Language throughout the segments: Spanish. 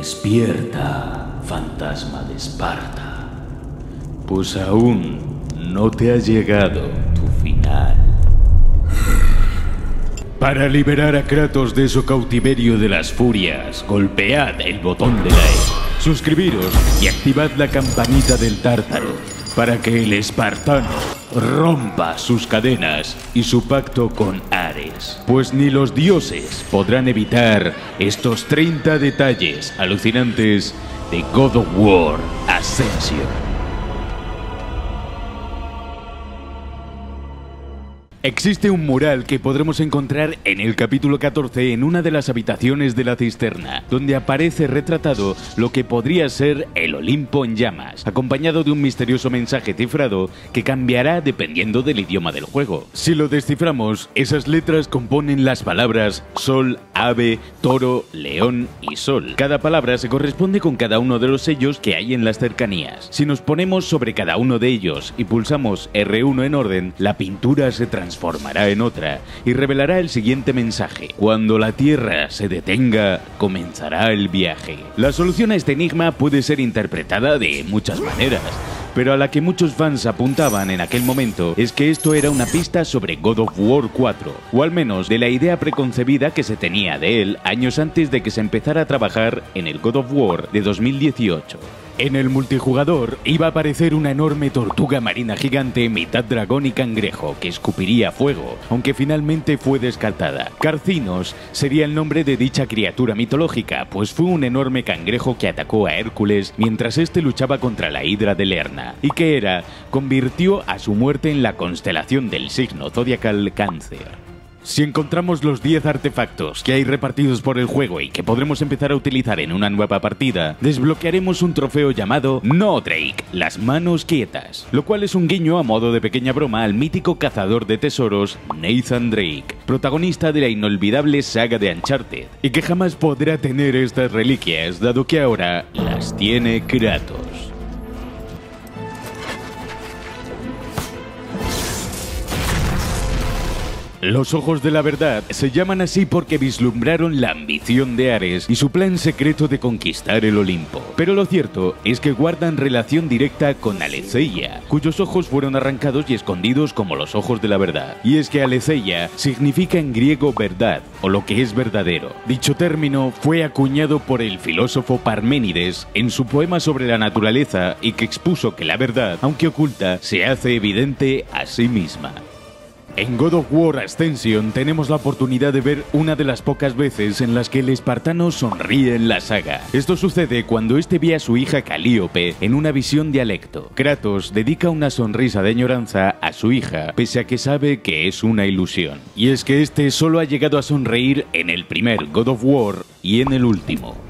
Despierta, fantasma de Esparta, pues aún no te ha llegado tu final. Para liberar a Kratos de su cautiverio de las furias, golpead el botón de like, suscribiros y activad la campanita del tártaro para que el espartano rompa sus cadenas y su pacto con Pues ni los dioses podrán evitar estos 30 detalles alucinantes de God of War Ascension. Existe un mural que podremos encontrar en el capítulo 14 en una de las habitaciones de la cisterna, donde aparece retratado lo que podría ser el Olimpo en llamas, acompañado de un misterioso mensaje cifrado que cambiará dependiendo del idioma del juego. Si lo desciframos, esas letras componen las palabras sol, ave, toro, león y sol. Cada palabra se corresponde con cada uno de los sellos que hay en las cercanías. Si nos ponemos sobre cada uno de ellos y pulsamos R1 en orden, la pintura se transforma transformará en otra y revelará el siguiente mensaje. Cuando la Tierra se detenga, comenzará el viaje. La solución a este enigma puede ser interpretada de muchas maneras pero a la que muchos fans apuntaban en aquel momento es que esto era una pista sobre God of War 4, o al menos de la idea preconcebida que se tenía de él años antes de que se empezara a trabajar en el God of War de 2018. En el multijugador iba a aparecer una enorme tortuga marina gigante mitad dragón y cangrejo que escupiría fuego, aunque finalmente fue descartada. Carcinos sería el nombre de dicha criatura mitológica, pues fue un enorme cangrejo que atacó a Hércules mientras éste luchaba contra la hidra de Lerna, y que era convirtió a su muerte en la constelación del signo zodiacal Cáncer. Si encontramos los 10 artefactos que hay repartidos por el juego y que podremos empezar a utilizar en una nueva partida, desbloquearemos un trofeo llamado No Drake, las manos quietas, lo cual es un guiño a modo de pequeña broma al mítico cazador de tesoros Nathan Drake, protagonista de la inolvidable saga de Uncharted, y que jamás podrá tener estas reliquias dado que ahora las tiene Kratos. Los ojos de la verdad se llaman así porque vislumbraron la ambición de Ares y su plan secreto de conquistar el Olimpo. Pero lo cierto es que guardan relación directa con Aletheia, cuyos ojos fueron arrancados y escondidos como los ojos de la verdad. Y es que Aletheia significa en griego verdad, o lo que es verdadero. Dicho término fue acuñado por el filósofo Parménides en su poema sobre la naturaleza y que expuso que la verdad, aunque oculta, se hace evidente a sí misma. En God of War Ascension tenemos la oportunidad de ver una de las pocas veces en las que el espartano sonríe en la saga. Esto sucede cuando este ve a su hija Calíope en una visión dialecto. Kratos dedica una sonrisa de añoranza a su hija, pese a que sabe que es una ilusión. Y es que este solo ha llegado a sonreír en el primer God of War y en el último.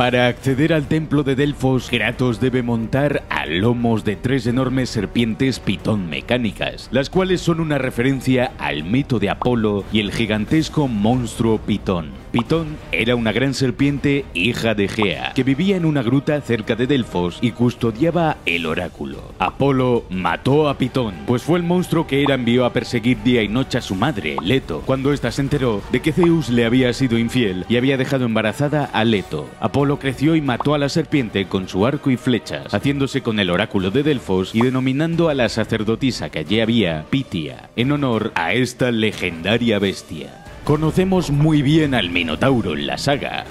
Para acceder al templo de Delfos, Kratos debe montar a lomos de tres enormes serpientes pitón mecánicas, las cuales son una referencia al mito de Apolo y el gigantesco monstruo pitón. Pitón era una gran serpiente hija de Gea, que vivía en una gruta cerca de Delfos y custodiaba el oráculo. Apolo mató a Pitón, pues fue el monstruo que era envió a perseguir día y noche a su madre, Leto, cuando ésta se enteró de que Zeus le había sido infiel y había dejado embarazada a Leto. Apolo creció y mató a la serpiente con su arco y flechas, haciéndose con el oráculo de Delfos y denominando a la sacerdotisa que allí había Pitia, en honor a esta legendaria bestia. Conocemos muy bien al Minotauro en la saga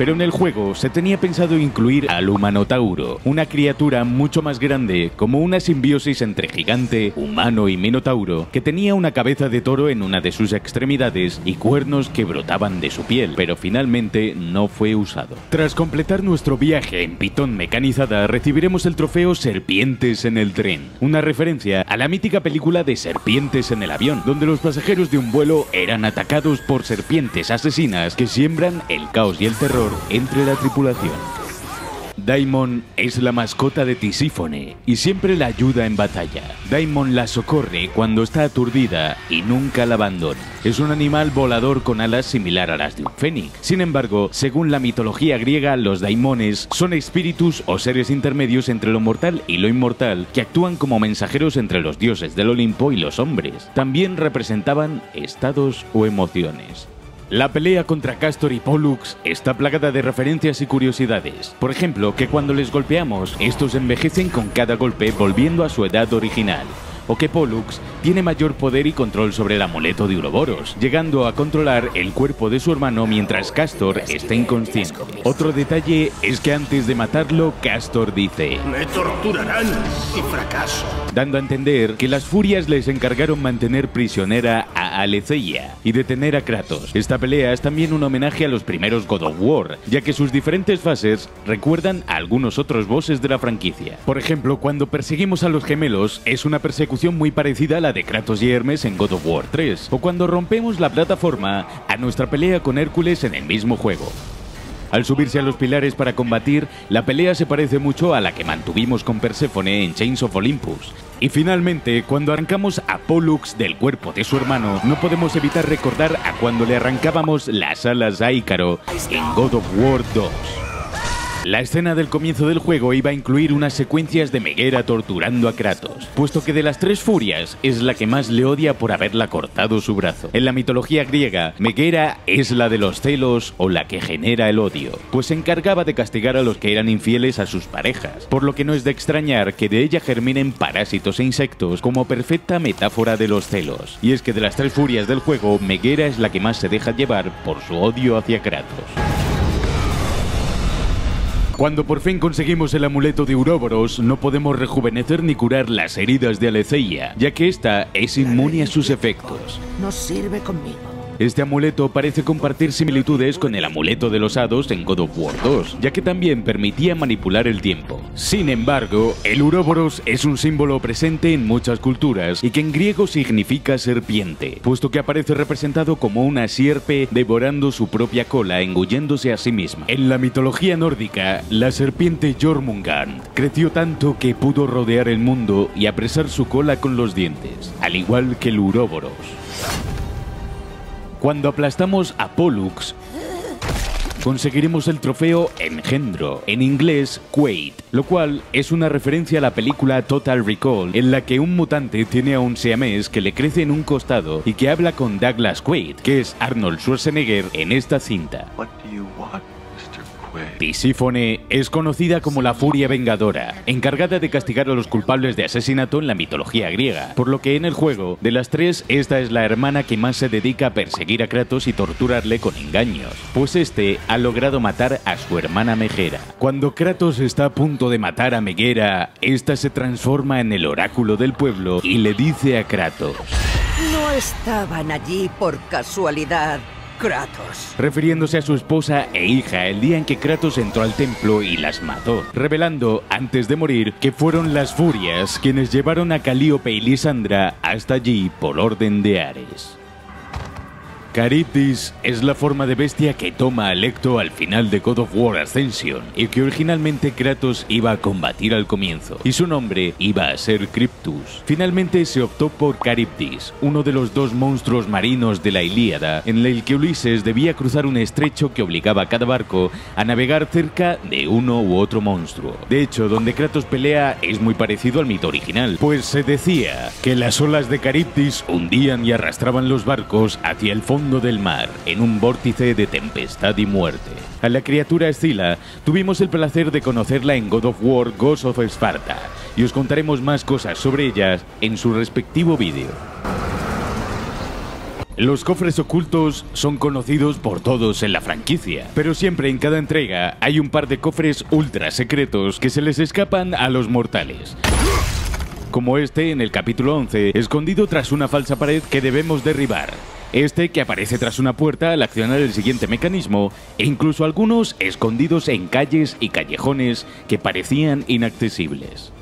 pero en el juego se tenía pensado incluir al Humanotauro, una criatura mucho más grande, como una simbiosis entre gigante, humano y minotauro, que tenía una cabeza de toro en una de sus extremidades y cuernos que brotaban de su piel, pero finalmente no fue usado. Tras completar nuestro viaje en Pitón mecanizada, recibiremos el trofeo Serpientes en el tren, una referencia a la mítica película de Serpientes en el avión, donde los pasajeros de un vuelo eran atacados por serpientes asesinas que siembran el caos y el terror entre la tripulación. Daimon es la mascota de Tisífone y siempre la ayuda en batalla. Daimon la socorre cuando está aturdida y nunca la abandona. Es un animal volador con alas similar a las de un fénix. Sin embargo, según la mitología griega, los daimones son espíritus o seres intermedios entre lo mortal y lo inmortal que actúan como mensajeros entre los dioses del Olimpo y los hombres. También representaban estados o emociones. La pelea contra Castor y Pollux está plagada de referencias y curiosidades. Por ejemplo, que cuando les golpeamos, estos envejecen con cada golpe volviendo a su edad original o que Pollux tiene mayor poder y control sobre el amuleto de Uroboros, llegando a controlar el cuerpo de su hermano mientras Castor está inconsciente. Otro detalle es que antes de matarlo, Castor dice: Me torturarán si fracaso. Dando a entender que las furias les encargaron mantener prisionera a Aleceia y detener a Kratos. Esta pelea es también un homenaje a los primeros God of War, ya que sus diferentes fases recuerdan a algunos otros bosses de la franquicia. Por ejemplo, cuando perseguimos a los gemelos, es una persecución muy parecida a la de Kratos y Hermes en God of War 3, o cuando rompemos la plataforma a nuestra pelea con Hércules en el mismo juego. Al subirse a los pilares para combatir, la pelea se parece mucho a la que mantuvimos con Perséfone en Chains of Olympus. Y finalmente, cuando arrancamos a Pollux del cuerpo de su hermano, no podemos evitar recordar a cuando le arrancábamos las alas a Ícaro en God of War 2. La escena del comienzo del juego iba a incluir unas secuencias de Meguera torturando a Kratos, puesto que de las tres furias es la que más le odia por haberla cortado su brazo. En la mitología griega, Meguera es la de los celos o la que genera el odio, pues se encargaba de castigar a los que eran infieles a sus parejas, por lo que no es de extrañar que de ella germinen parásitos e insectos como perfecta metáfora de los celos. Y es que de las tres furias del juego, Meguera es la que más se deja llevar por su odio hacia Kratos. Cuando por fin conseguimos el amuleto de Uroboros, no podemos rejuvenecer ni curar las heridas de Aleceia, ya que esta es inmune a sus efectos. No sirve conmigo. Este amuleto parece compartir similitudes con el amuleto de los hados en God of War 2, ya que también permitía manipular el tiempo. Sin embargo, el Uroboros es un símbolo presente en muchas culturas y que en griego significa serpiente, puesto que aparece representado como una sierpe devorando su propia cola, engulléndose a sí misma. En la mitología nórdica, la serpiente Jormungand creció tanto que pudo rodear el mundo y apresar su cola con los dientes, al igual que el Uroboros. Cuando aplastamos a Pollux, conseguiremos el trofeo Engendro, en inglés Quaid, lo cual es una referencia a la película Total Recall, en la que un mutante tiene a un siamés que le crece en un costado y que habla con Douglas Quaid, que es Arnold Schwarzenegger en esta cinta. Tisífone es conocida como la Furia Vengadora, encargada de castigar a los culpables de asesinato en la mitología griega, por lo que en el juego, de las tres, esta es la hermana que más se dedica a perseguir a Kratos y torturarle con engaños, pues este ha logrado matar a su hermana Megera. Cuando Kratos está a punto de matar a Megera, esta se transforma en el oráculo del pueblo y le dice a Kratos: No estaban allí por casualidad. Kratos. refiriéndose a su esposa e hija el día en que Kratos entró al templo y las mató, revelando antes de morir que fueron las furias quienes llevaron a Calíope y Lisandra hasta allí por orden de Ares. Charybdis es la forma de bestia que toma Alecto al final de God of War Ascension y que originalmente Kratos iba a combatir al comienzo, y su nombre iba a ser Cryptus. Finalmente se optó por Charybdis, uno de los dos monstruos marinos de la Ilíada, en el que Ulises debía cruzar un estrecho que obligaba a cada barco a navegar cerca de uno u otro monstruo. De hecho, donde Kratos pelea es muy parecido al mito original, pues se decía que las olas de Charybdis hundían y arrastraban los barcos hacia el fondo del mar, en un vórtice de tempestad y muerte. A la criatura Escila tuvimos el placer de conocerla en God of War Ghost of Sparta, y os contaremos más cosas sobre ellas en su respectivo vídeo. Los cofres ocultos son conocidos por todos en la franquicia, pero siempre en cada entrega hay un par de cofres ultra secretos que se les escapan a los mortales como este en el capítulo 11, escondido tras una falsa pared que debemos derribar. Este que aparece tras una puerta al accionar el siguiente mecanismo, e incluso algunos escondidos en calles y callejones que parecían inaccesibles.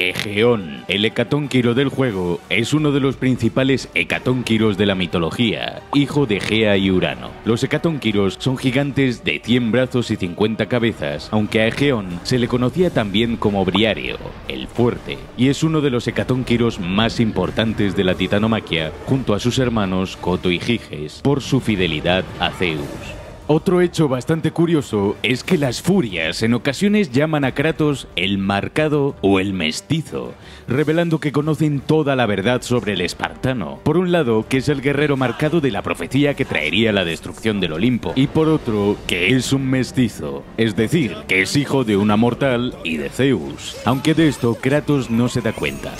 Egeón, el hecatónquiro del juego, es uno de los principales hecatónquiros de la mitología, hijo de Gea y Urano. Los hecatónquiros son gigantes de 100 brazos y 50 cabezas, aunque a Egeón se le conocía también como Briario, el fuerte, y es uno de los hecatónquiros más importantes de la titanomaquia, junto a sus hermanos Coto y Giges, por su fidelidad a Zeus. Otro hecho bastante curioso es que las furias en ocasiones llaman a Kratos el marcado o el mestizo, revelando que conocen toda la verdad sobre el espartano. Por un lado, que es el guerrero marcado de la profecía que traería la destrucción del Olimpo, y por otro, que es un mestizo, es decir, que es hijo de una mortal y de Zeus, aunque de esto Kratos no se da cuenta.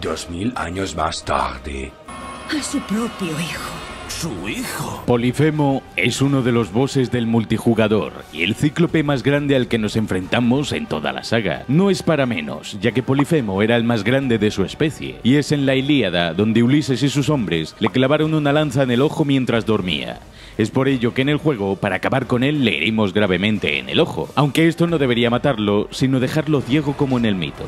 Dos mil años más tarde. A su propio hijo. Su hijo. Polifemo es uno de los bosses del multijugador y el cíclope más grande al que nos enfrentamos en toda la saga. No es para menos, ya que Polifemo era el más grande de su especie, y es en la Ilíada donde Ulises y sus hombres le clavaron una lanza en el ojo mientras dormía. Es por ello que en el juego, para acabar con él, le herimos gravemente en el ojo, aunque esto no debería matarlo, sino dejarlo ciego como en el mito.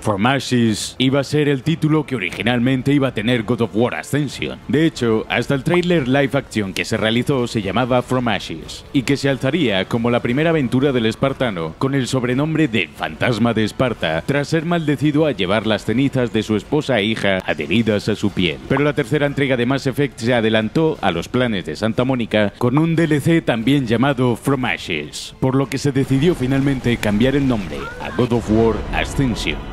From Ashes iba a ser el título que originalmente iba a tener God of War Ascension. De hecho, hasta el trailer live action que se realizó se llamaba From Ashes, y que se alzaría como la primera aventura del espartano con el sobrenombre de Fantasma de Esparta, tras ser maldecido a llevar las cenizas de su esposa e hija adheridas a su piel. Pero la tercera entrega de Mass Effect se adelantó a los planes de Santa Mónica con un DLC también llamado From Ashes, por lo que se decidió finalmente cambiar el nombre a God of War Ascension.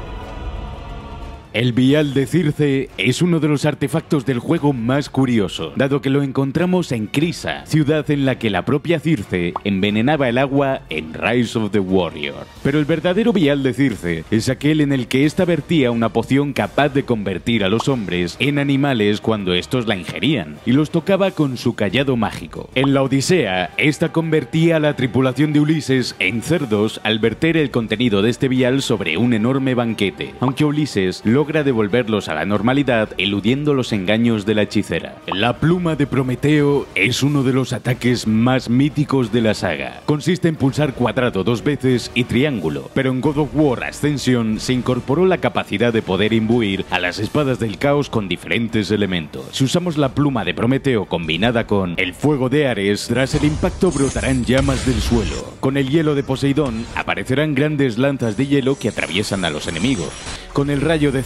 El vial de Circe es uno de los artefactos del juego más curiosos, dado que lo encontramos en Crisa, ciudad en la que la propia Circe envenenaba el agua en Rise of the Warrior. Pero el verdadero vial de Circe es aquel en el que ésta vertía una poción capaz de convertir a los hombres en animales cuando estos la ingerían, y los tocaba con su callado mágico. En la Odisea, esta convertía a la tripulación de Ulises en cerdos al verter el contenido de este vial sobre un enorme banquete, aunque Ulises devolverlos a la normalidad eludiendo los engaños de la hechicera. La pluma de Prometeo es uno de los ataques más míticos de la saga. Consiste en pulsar cuadrado dos veces y triángulo, pero en God of War Ascension se incorporó la capacidad de poder imbuir a las espadas del caos con diferentes elementos. Si usamos la pluma de Prometeo combinada con el fuego de Ares, tras el impacto brotarán llamas del suelo. Con el hielo de Poseidón aparecerán grandes lanzas de hielo que atraviesan a los enemigos. Con el rayo de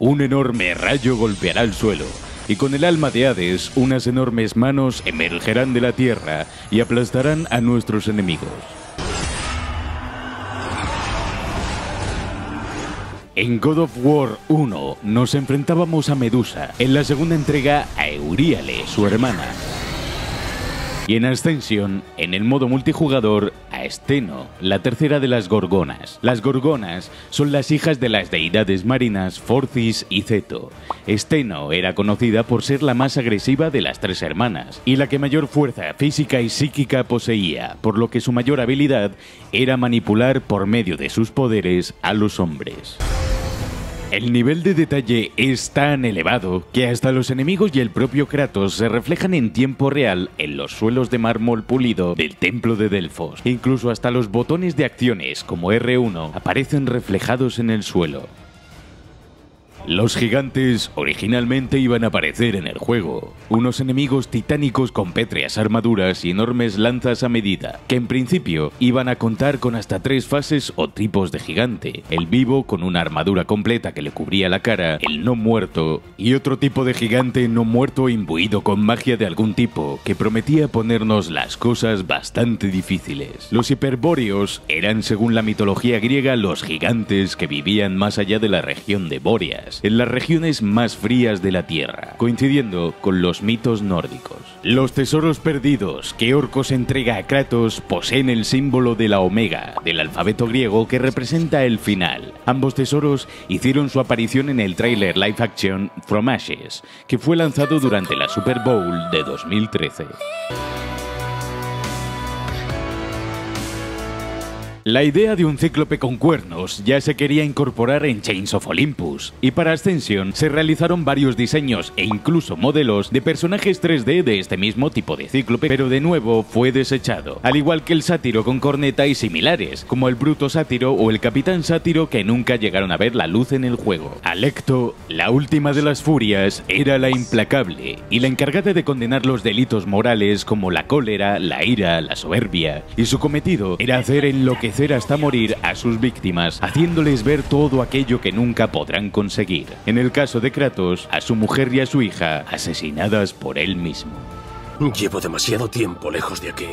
Un enorme rayo golpeará el suelo. Y con el alma de Hades, unas enormes manos emergerán de la tierra y aplastarán a nuestros enemigos. En God of War 1 nos enfrentábamos a Medusa, en la segunda entrega a Euríale, su hermana. Y en Ascension, en el modo multijugador, a Steno, la tercera de las Gorgonas. Las Gorgonas son las hijas de las deidades marinas Forcis y Ceto. Steno era conocida por ser la más agresiva de las tres hermanas y la que mayor fuerza física y psíquica poseía, por lo que su mayor habilidad era manipular por medio de sus poderes a los hombres. El nivel de detalle es tan elevado que hasta los enemigos y el propio Kratos se reflejan en tiempo real en los suelos de mármol pulido del templo de Delfos. Incluso hasta los botones de acciones como R1 aparecen reflejados en el suelo. Los gigantes originalmente iban a aparecer en el juego, unos enemigos titánicos con pétreas armaduras y enormes lanzas a medida, que en principio iban a contar con hasta tres fases o tipos de gigante, el vivo con una armadura completa que le cubría la cara, el no muerto y otro tipo de gigante no muerto imbuido con magia de algún tipo que prometía ponernos las cosas bastante difíciles. Los hiperbóreos eran según la mitología griega los gigantes que vivían más allá de la región de Bóreas, en las regiones más frías de la Tierra, coincidiendo con los mitos nórdicos. Los tesoros perdidos que Orcos entrega a Kratos poseen el símbolo de la Omega, del alfabeto griego que representa el final. Ambos tesoros hicieron su aparición en el tráiler live action From Ashes, que fue lanzado durante la Super Bowl de 2013. La idea de un cíclope con cuernos ya se quería incorporar en Chains of Olympus, y para Ascension se realizaron varios diseños e incluso modelos de personajes 3D de este mismo tipo de cíclope, pero de nuevo fue desechado, al igual que el sátiro con corneta y similares, como el bruto sátiro o el capitán sátiro que nunca llegaron a ver la luz en el juego. Alecto, la última de las furias, era la implacable y la encargada de condenar los delitos morales como la cólera, la ira, la soberbia, y su cometido era hacer enloquecer hasta morir a sus víctimas, haciéndoles ver todo aquello que nunca podrán conseguir. En el caso de Kratos, a su mujer y a su hija asesinadas por él mismo. Llevo demasiado tiempo lejos de aquí.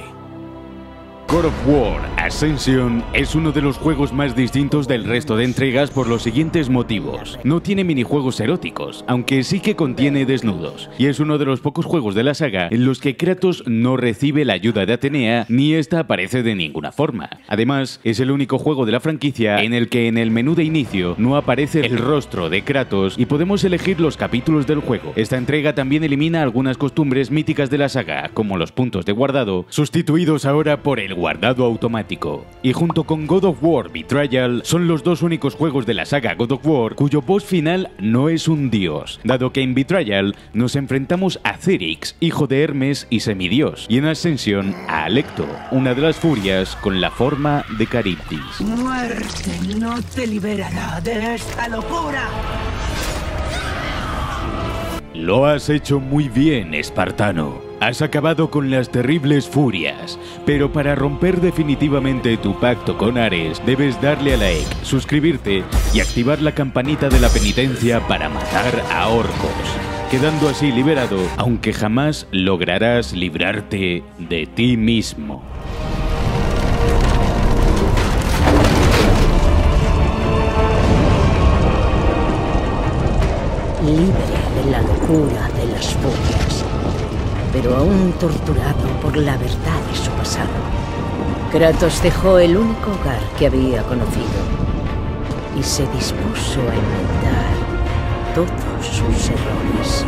God of War Ascension es uno de los juegos más distintos del resto de entregas por los siguientes motivos. No tiene minijuegos eróticos, aunque sí que contiene desnudos, y es uno de los pocos juegos de la saga en los que Kratos no recibe la ayuda de Atenea ni esta aparece de ninguna forma. Además, es el único juego de la franquicia en el que en el menú de inicio no aparece el rostro de Kratos y podemos elegir los capítulos del juego. Esta entrega también elimina algunas costumbres míticas de la saga, como los puntos de guardado, sustituidos ahora por el guardado automático. Y junto con God of War Betrayal, son los dos únicos juegos de la saga God of War cuyo boss final no es un dios, dado que en Betrayal nos enfrentamos a Cerix, hijo de Hermes y semidios, y en Ascension a Alecto, una de las furias con la forma de Caribdis. Muerte no te liberará de esta locura. Lo has hecho muy bien, espartano. Has acabado con las terribles furias, pero para romper definitivamente tu pacto con Ares debes darle a like, suscribirte y activar la campanita de la penitencia para matar a orcos, quedando así liberado, aunque jamás lograrás librarte de ti mismo. libre de la locura de las furias, pero aún torturado por la verdad de su pasado. Kratos dejó el único hogar que había conocido y se dispuso a enmendar todos sus errores.